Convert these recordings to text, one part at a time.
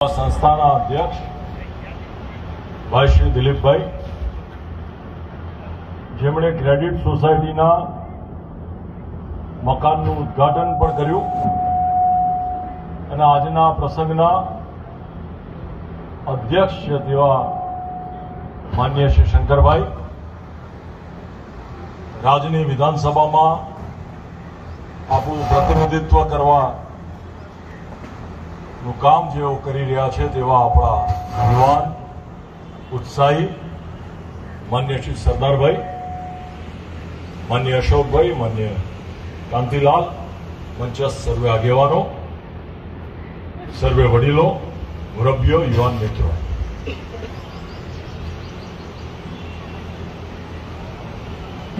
સંસ્થાના અધ્યક્ષ ભાઈ શ્રી દિલીપભાઈ, જેમણે ક્રેડિટ સોસાયટીના મકાનનું ઉદ્ઘાટન પણ કર્યું અને આજના પ્રસંગના અધ્યક્ષ છે તેવા માન્ય શ્રી શંકરભાઈ. રાજની વિધાનસભામાં આપણું પ્રતિનિધિત્વ કરવા નું કામ જેઓ કરી રહ્યા છે તેવા આપણા યુવાન ઉત્સાહી, માન્ય શ્રી સરદારભાઈ, માન્ય અશોકભાઈ, માન્ય કાંતિલાલ, મંચસ્થ સર્વે આગેવાનો, સર્વે વડીલો મુરબ્બીઓ યુવાન મિત્રો.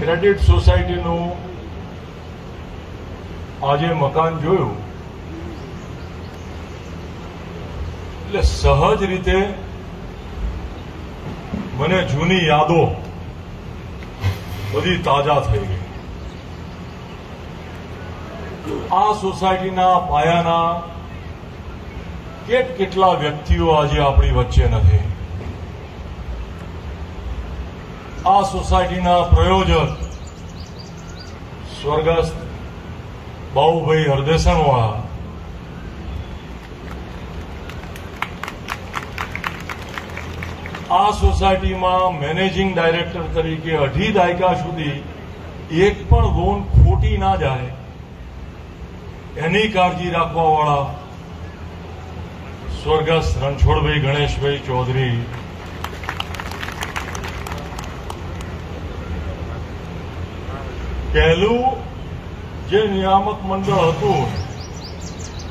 ક્રેડિટ સોસાયટીનું આજે મકાન જોયું. એટલે સહજ રીતે મને જૂની યાદો બધી તાજા થઈ ગઈ. આ સોસાયટીના પાયાના કેટ કેટલા વ્યક્તિઓ આજે આપણી વચ્ચે નથી. આ સોસાયટીના પ્રયોજક સ્વર્ગસ્થ બાહુભાઈ હરદેસણવાળા આ સોસાયટીમાં મેનેજિંગ ડાયરેક્ટર તરીકે અઢી દાયકા સુધી એક પણ લોન ખોટી ના જાય. એની કાળજી રાખવા વાળા સ્વર્ગસ્થ રણછોડભાઈ ગણેશભાઈ ચૌધરી. પહેલું જે નિયામક મંડળ હતું,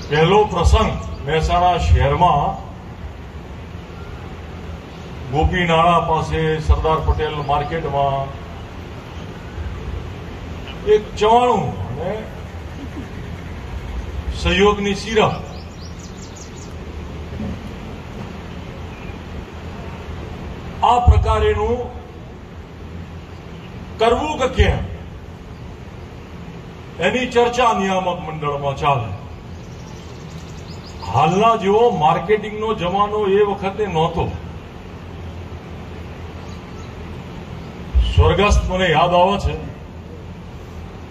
પહેલો પ્રસંગ મહેસાણા શહેરમાં ગોપીનાળા પાસે સરદાર પટેલ માર્કેટમાં એક ચવાણું અને સહયોગની સિરપ. આ પ્રકારેનું કરવું કે કેમ? એની ચર્ચા નિયામક મંડળમાં ચાલે. હાલના જેવો માર્કેટિંગનો જમાનો એ વખતે નહોતો. સ્વર્ગસ્થ મને યાદ આવે છે?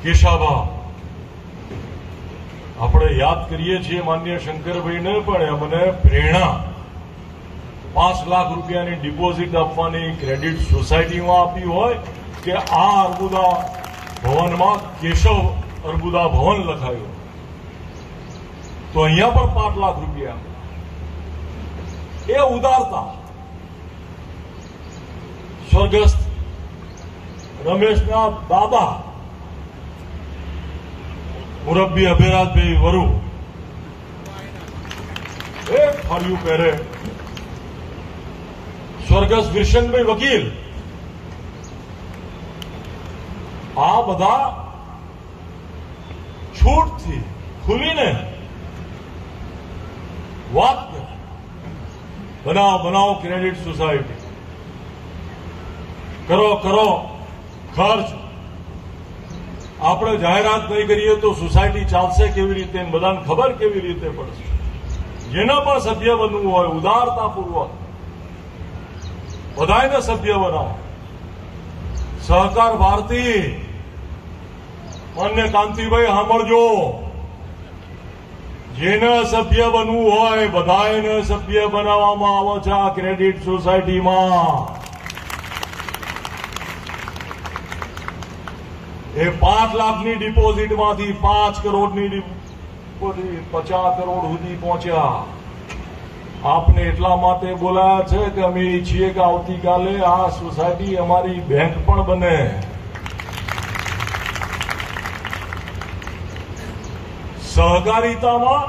કેશાબા આપણે યાદ કરીએ છીએ માન્ય શંકરભાઈને, પણ મને પ્રેરણા. પાંચ લાખ રૂપિયાની ડિપોઝિટ આપવાની ક્રેડિટ સોસાયટીમાં આપી હોય કે આ અર્બુદા ભવનમાં કેશવ અર્બુદા ભવન લખાયું. તો અહીંયા પણ પાંચ લાખ રૂપિયા. એ ઉદારતા. સ્વર્ગસ્થ રમેશના દાદા મુરબ્બી અભિરાજભાઈ વરુ એ ફર્યું પહેરે સ્વર્ગસ્થ વિરશનભાઈ વકીલ આ બધા છૂટથી ખુલીને વાત કરે બનાવો બનાવો ક્રેડિટ સોસાયટી કરો કરો ખર્ચ. આપણે જાહેરાત નહીં કરીએ તો સોસાયટી ચાલશે કેવી રીતે બધાને ખબર કેવી રીતે પડશે? જેના પણ સભ્ય બનવું હોય, ઉદારતાપૂર્વક. બધાને સભ્ય બનાવો. સહકાર ભારતી. અને કાંતિભાઈ, સાંભળજો. જેને સભ્ય બનવું હોય બધાને સભ્ય બનાવવામાં આવે છે આ ક્રેડિટ સોસાયટીમાં એ પાંચ લાખની ડિપોઝિટમાંથી પાંચ કરોડની ડિપોઝિટ પચાસ કરોડ સુધી પહોંચ્યા. આપને એટલા માટે બોલાયા છે કે અમે ઈચ્છીએ કે આવતીકાલે આ સોસાયટી અમારી બેંક પણ બને. સહકારિતામાં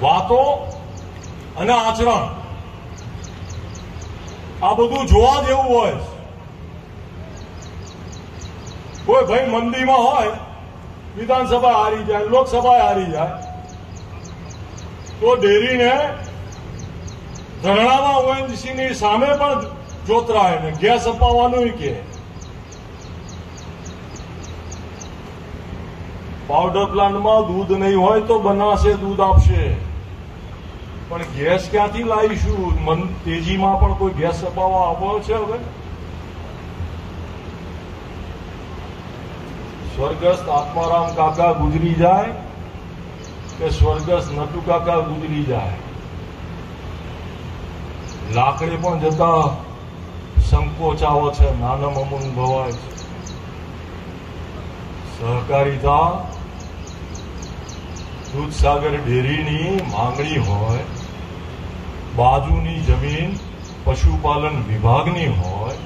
વાતો અને આચરણ. આ બધું જોવા જેવું હોય. કોઈ ભાઈ મંદીમાં હોય, વિધાનસભા હારી જાય લોકસભા હારી જાય, તો ડેરીને ધરણામાં ઓએનજીસીની સામે પણ જોતરાય ને, ગેસ અપાવવાનું કે પાવડર પ્લાન્ટમાં દૂધ નહીં હોય તો બનાવશે દૂધ આપશે. પણ ગેસ ક્યાંથી લાવીશું? મન તેજીમાં પણ કોઈ ગેસ અપાવવા આવ્યો છે હવે? સ્વર્ગસ્થ આત્મારામ કાકા ગુજરી જાય કે સ્વર્ગસ્થ નટુ કાકા ગુજરી જાય? લાકડી પણ જતા સંકોચાવો છે નાનમ અમુન ભવાય છે. સહકારિતા દૂધસાગર ડેરીની માંગણી હોય, બાજુની જમીન પશુપાલન વિભાગની હોય,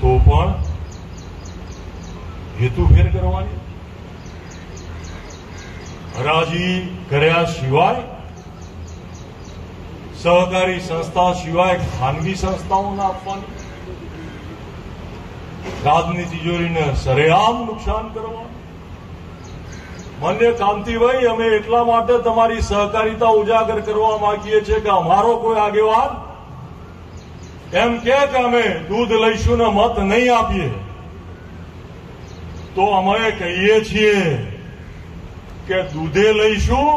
તો પણ હેતુફેર કરવાની? હરાજી કર્યા સિવાય સહકારી સંસ્થા સિવાય ખાનગી સંસ્થાઓને આપવાની? રાજની તિજોરીને સરેઆમ નુકસાન કરવાનું? માન્ય કાંતિભાઈ, અમે એટલા માટે તમારી સહકારિતા ઉજાગર કરવા માંગીએ છીએ કે અમારો કોઈ આગેવાન એમ કે અમે દૂધ લઈશું ને મત નહીં આપીએ. તો અમે કહીએ છીએ કે દૂધે લઈશું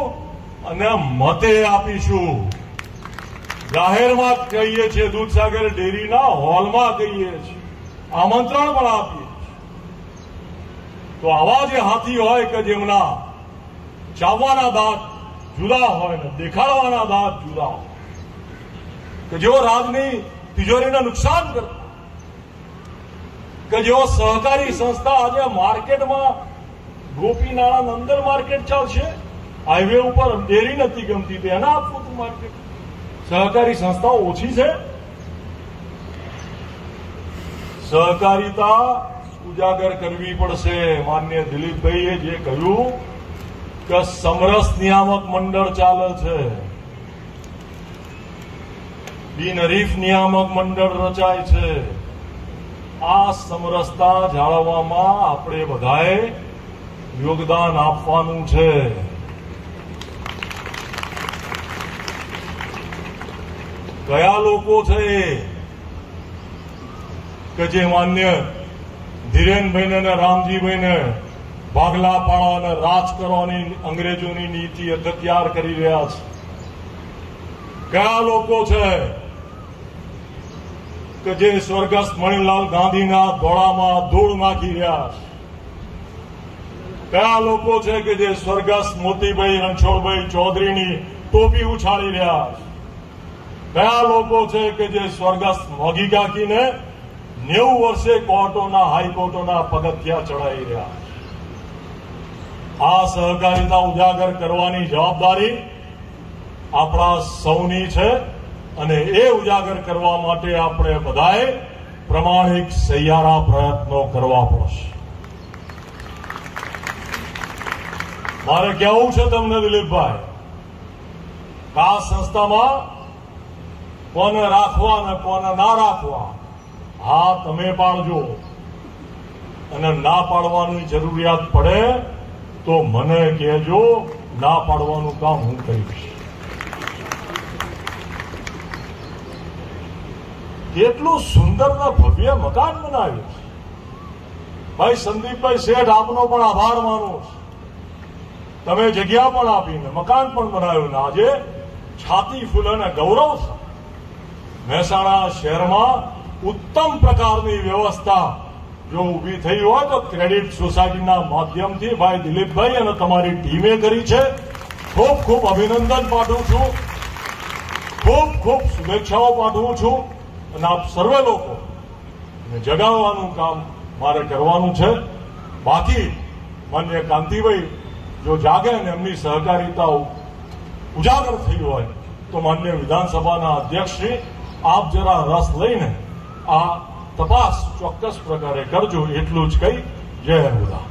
અને મતે આપીશું. જાહેરમાં કહીએ છીએ, દૂધસાગર ડેરીના હોલમાં કહીએ છીએ. આમંત્રણ પણ આપીએ તો આવા જે હાથી હોય કે જેમના ચાવવાના દાંત જુદા હોય ને દેખાડવાના દાંત જુદા હોય, કે જેઓ રાજની તિજોરીને નુકસાન કરતા કે જેઓ સહકારી સંસ્થા આજે માર્કેટમાં ગોપીનાળા અંદર માર્કેટ ચાલશે? હાઈવે ઉપર ડેરી નથી ગમતી તેને આપવું માર્કેટ. સહકારી સંસ્થાઓ ઓછી છે? સહકારિતા ઉજાગર કરવી પડશે. માન્ય દિલીપભાઈએ જે કહ્યું કે સમરસ નિયામક મંડળ ચાલે છે. બિનહરીફ નિયામક મંડળ રચાય છે. આ સમરસતા જાળવવામાં આપણે બધાએ યોગદાન આપવાનું છે. કયા લોકો છે કે જે માન્ય ધીરેનભાઈને અને રામજીભાઈને ભાગલા પાડવા અને રાજ કરવાની અંગ્રેજોની નીતિ તૈયાર કરી રહ્યા છે. કયા લોકો છે? કે જે સ્વર્ગસ્થ મણિલાલ ગાંધીના ધોળામાં ધૂળ નાખી રહ્યા કયા લોકો છે કે જે સ્વર્ગસ્થ મોતીભાઈ રણછોડભાઈ ચૌધરીની ટોપી ઉછાળી રહ્યા કયા લોકો છે કે જે સ્વર્ગસ્થ મોગી કાકીને નેવું વર્ષે કોર્ટોના, હાઈકોર્ટોના પગથિયા ચડાવી રહ્યા આ સહકારિતા ઉજાગર કરવાની જવાબદારી આપણા સૌની છે. અને એ ઉજાગર કરવા માટે આપણે બધાએ પ્રમાણિક સહિયારા પ્રયત્નો કરવા પડશે. મારે કહેવું છે તમને, દિલીપભાઈ આ સંસ્થામાં કોને રાખવા અને કોને ના રાખવા હા તમે પાડજો. અને ના પાડવાની જરૂરિયાત પડે તો મને કહેજો, ના પાડવાનું કામ હું કરીશ. કેટલું સુંદર ને ભવ્ય મકાન બનાવ્યું છે. ભાઈ સંદીપભાઈ શેઠ, આપનો પણ આભાર માનું તમે જગ્યા પણ આપીને, મકાન પણ બનાવ્યું ને આજે છાતી ફૂલે ગૌરવ છે. મહેસાણા શહેરમાં ઉત્તમ પ્રકારની વ્યવસ્થા જો ઊભી થઈ હોય તો ક્રેડિટ સોસાયટીના માધ્યમથી ભાઈ દિલીપભાઈ અને તમારી ટીમે કરી છે. ખૂબ ખૂબ અભિનંદન પાઠવું છું. ખૂબ ખૂબ શુભેચ્છાઓ પાઠવું છું. અને આપ સર્વે લોકો જગાવવાનું કામ મારે કરવાનું છે. બાકી માન્ય કાંતિભાઈ જો જાગે ને એમની સહકારિતા ઉજાગર થઈ હોય, તો માન્ય વિધાનસભાના અધ્યક્ષશ્રી, આપ જરા રસ લઈને આ તપાસ ચોક્કસ પ્રકારે કરજો, એટલું જ કહી જય અનુદા